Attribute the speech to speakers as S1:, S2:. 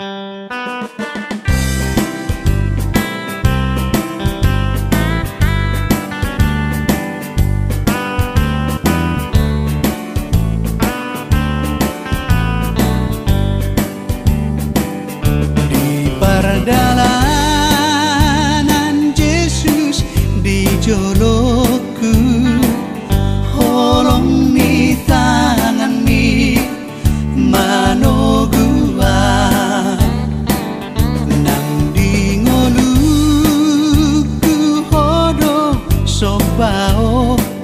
S1: Música Margot